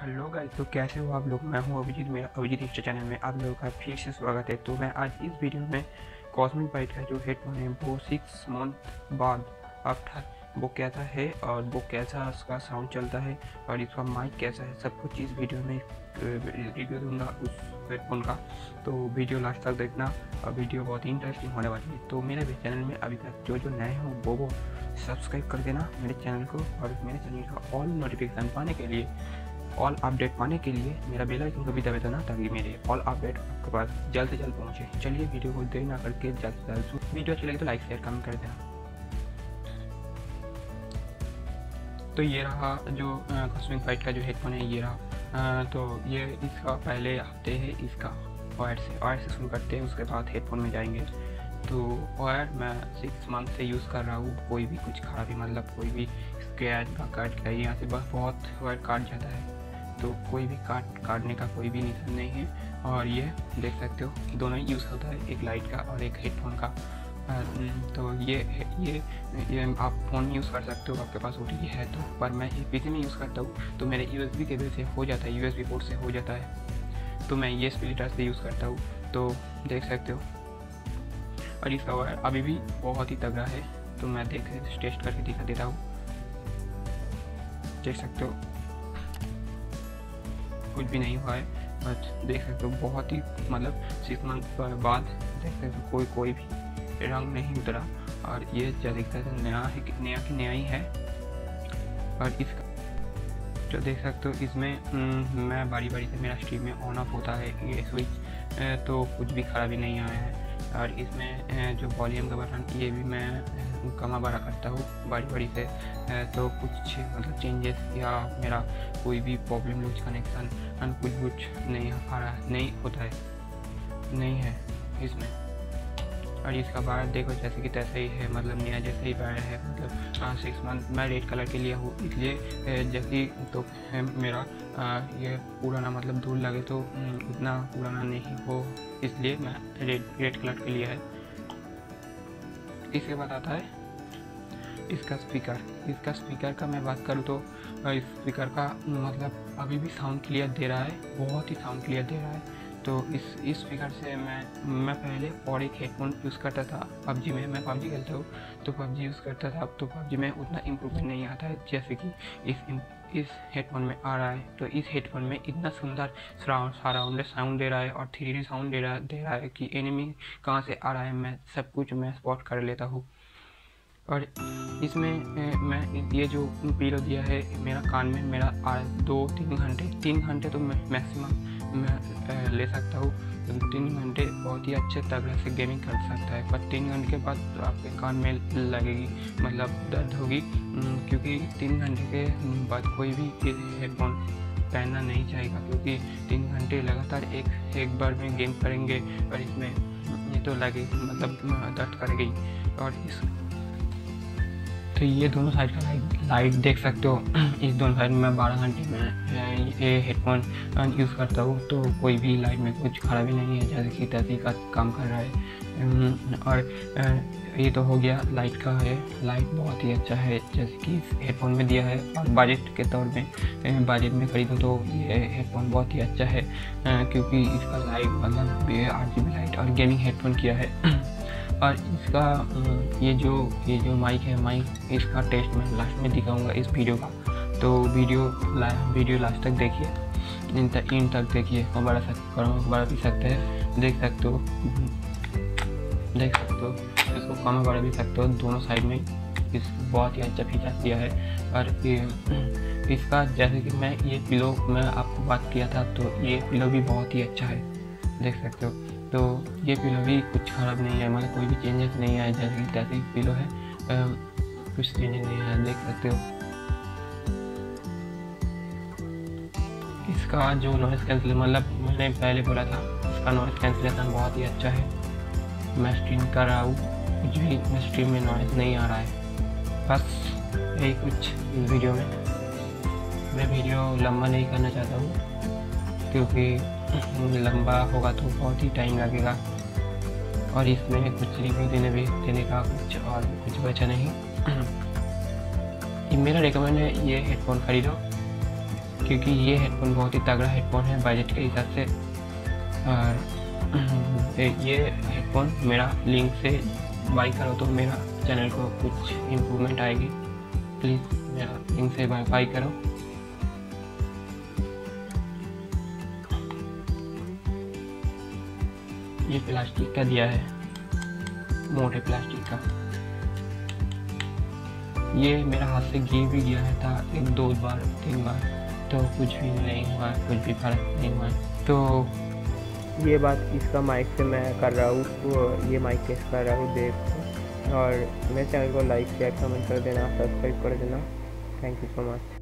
Hello guys तो कैसे हो आप लोग? मैं हूँ अभिजीत, मेरा अभिजीत इंस्टा चैनल में आप लोगों का फिर से स्वागत है। तो मैं आज इस वीडियो में कॉस्मिक बाइट का जो हेडफोन है, वो सिक्स मंथ बाद आफ्टर वो कैसा है और वो कैसा उसका साउंड चलता है और इसका माइक कैसा है, सब कुछ इस वीडियो में रिव्यू दूँगा उस हेडफोन का। तो वीडियो लास्ट तक देखना, और वीडियो बहुत ही इंटरेस्टिंग होने वाली है। तो मेरे चैनल में अभी तक जो जो नए हों, वो वो सब्सक्राइब कर देना मेरे चैनल को और मेरे चैनल का ऑल नोटिफिकेशन पाने के लिए। ऑल अपडेट पाने के लिए मेरा बेल आइकन को भी दबा देना ताकि मेरे ऑल अपडेट आपके पास जल्द से जल्द पहुँचे। चलिए वीडियो को देर ना करके जल्द से जल्द वीडियो अच्छी लगे तो लाइक शेयर कमेंट कर देना। तो ये रहा जो कॉस्मिक फाइट का जो हेडफोन है, ये रहा। तो ये इसका पहले हफ़्ते है, इसका वायर से। वायर से शुरू करते हैं, उसके बाद हेडफोन में जाएँगे। तो वायर मैं सिक्स मंथ से यूज़ कर रहा हूँ, कोई भी कुछ खराबी मतलब कोई भी स्क्रैच का काट का यहाँ से बस बहुत वायर काट जाता है। तो कोई भी काट, काटने का कोई भी निशान नहीं है। और ये देख सकते हो दोनों ही यूज़ होता है, एक लाइट का और एक हेडफोन का। तो ये ये ये आप फ़ोन यूज़ कर सकते हो, आपके पास ओ है तो। पर मैं पीसी में यूज़ करता हूँ तो मेरे यू के वजह से हो जाता है यू एस पोर्ट से हो जाता है। तो मैं ये स्प्लिटर से यूज़ करता हूँ तो देख सकते हो। और इसका वायर अभी भी बहुत ही तगड़ा है तो मैं देख टेस्ट करके दिखा देता हूँ। देख सकते हो। कुछ भी नहीं हुआ है। बट देख सकते हो बहुत ही मतलब सिक्स मंथ बाद देख सकते हो कोई कोई भी रंग नहीं उतरा। और ये जो दिखता है नया है नया की नया ही है। और इसका जो देख सकते हो इसमें हम्म, मैं बारी बारी से मेरा स्ट्रीम में ऑन ऑफ़ होता है ये स्विच तो कुछ भी खराबी नहीं आया है। और इसमें जो वॉल्यूम का बटन, ये भी मैं कमा बड़ा करता हूँ बड़ी बड़ी से। तो कुछ मतलब चेंजेस या मेरा कोई भी प्रॉब्लम लूज कनेक्शन कुछ कुछ नहीं आ रहा, नहीं होता है। नहीं है इसमें। और इसका बार देखो जैसे कि तैसे ही है मतलब नया जैसे ही बार है मतलब हाँ सिक्स मंथ मैं रेड कलर के लिए हूँ, इसलिए जैसे तो है मेरा ये पुराना मतलब धूल लगे तो उतना पुराना नहीं हो, इसलिए मैं रेड रेड कलर के लिए है। इसके बाद आता है, इसका स्पीकर इसका स्पीकर का मैं बात करूँ तो इस स्पीकर का मतलब अभी भी साउंड क्लियर दे रहा है, बहुत ही साउंड क्लियर दे रहा है। तो इस इस स्पीकर से मैं मैं पहले और एक हेडफोन यूज़ करता था। पबजी में, मैं पबजी खेलता हूँ। तो पबजी यूज़ करता था। अब तो पबजी में उतना इम्प्रूवमेंट नहीं आता है, जैसे कि इस इस हेडफोन में आ रहा है। तो इस हेडफोन में इतना सुंदर सराउंड साउंड दे रहा है और थ्री साउंड दे रहा दे रहा है कि एनिमी कहाँ से आ रहा है। मैं सब कुछ मैं स्पॉट कर लेता हूँ। और इसमें मैं ये जो पीलो दिया है, मेरा कान में मेरा आ दो, तीन घंटे। तीन घंटे तो मैक्सिमम मैं ले सकता हूँ। तीन घंटे बहुत ही अच्छे तरह से गेमिंग कर सकता है। पर तीन घंटे के बाद आपके कान में लगेगी मतलब दर्द होगी। क्योंकि तीन घंटे के बाद कोई भी हेडफोन पहनना नहीं चाहेगा, क्योंकि तीन घंटे लगातार एक एक बार में गेम करेंगे और इसमें ये तो लगे मतलब दर्द करेगी। और इस तो ये दोनों साइड का लाइट लाइट देख सकते हो। इस दोनों साइड में बारह घंटे में ये हेडफोन यूज़ करता हूँ तो कोई भी लाइट में कुछ खराबी नहीं है, जैसे कि तैसे का काम कर रहा है। और ये तो हो गया लाइट का है। लाइट बहुत ही अच्छा है, जैसे कि इस हेडफोन में दिया है। और बजट के तौर में बजट में खरीदूँ तो ये हेडफोन बहुत ही अच्छा है क्योंकि इसका लाइट मतलब आठ जी लाइट और गेमिंग हेडफोन किया है। और इसका ये जो ये जो माइक है माइक इसका टेस्ट मैं लास्ट में दिखाऊँगा इस वीडियो का। तो वीडियो ला, वीडियो लास्ट तक देखिए। इन तक इन तक देखिए और बड़ा सकते बड़ा भी सकते हैं। देख सकते हो। देख सकते हो। इसको कम बड़ा भी सकते हो। दोनों साइड में इस बहुत ही अच्छा फीचर दिया है। और ये इसका जैसे कि मैं ये पिलो मैं आपको बात किया था तो ये पिलो भी बहुत ही अच्छा है। देख सकते हो। तो ये पिलो भी कुछ ख़राब नहीं है मतलब कोई भी चेंजेस नहीं आए, जैसे कि ही पिलो है कुछ चेंजेस नहीं आया देख सकते हो। इसका जो नॉइज़ कैंसिल मतलब मैंने पहले बोला था, इसका नॉइज़ कैंसिलेशन बहुत ही अच्छा है। मैं स्ट्रीम कर रहा हूँ, कुछ भी स्ट्रीम में नॉइज़ नहीं आ रहा है। बस यही कुछ वीडियो में। मैं वीडियो लंबा नहीं करना चाहता हूँ, क्योंकि लंबा होगा तो बहुत ही टाइम लगेगा। और इसमें कुछ रिव्यू देने भी, देने का कुछ और कुछ बचा नहीं। मेरा रिकमेंड है, ये हेडफोन ख़रीदो, क्योंकि ये हेडफोन बहुत ही तगड़ा हेडफोन है बजट के हिसाब से। और ये हेडफोन मेरा लिंक से बाई करो तो मेरा चैनल को कुछ इम्प्रूवमेंट आएगी। प्लीज़ मेरा लिंक से बाई करो। ये प्लास्टिक का दिया है। मोटे प्लास्टिक का। ये मेरा हाथ से गिर भी गया है था एक, दो बार, तीन बार। तो कुछ भी नहीं हुआ, कुछ भी फ़र्क नहीं हुआ। तो ये बात इसका माइक से मैं कर रहा हूँ तो ये माइक टेस्ट कर रहा हूँ देख। और मेरे चैनल को लाइक शेयर कमेंट कर देना सब्सक्राइब कर देना। Thank you so much